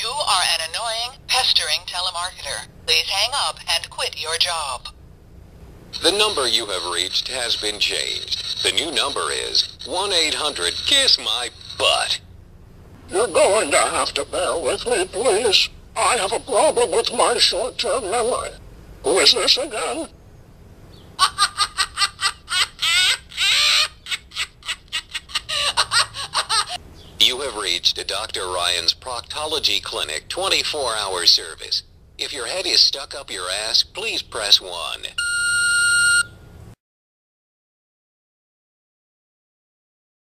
sorry. You are an annoying, pestering telemarketer. Please hang up and quit your job. The number you have reached has been changed. The new number is 1-800-KISS-MY-BUTT. You're going to have to bear with me, please. I have a problem with my short-term memory. Who is this again? You have reached a Dr. Ryan's Proctology Clinic 24-hour service. If your head is stuck up your ass, please press 1.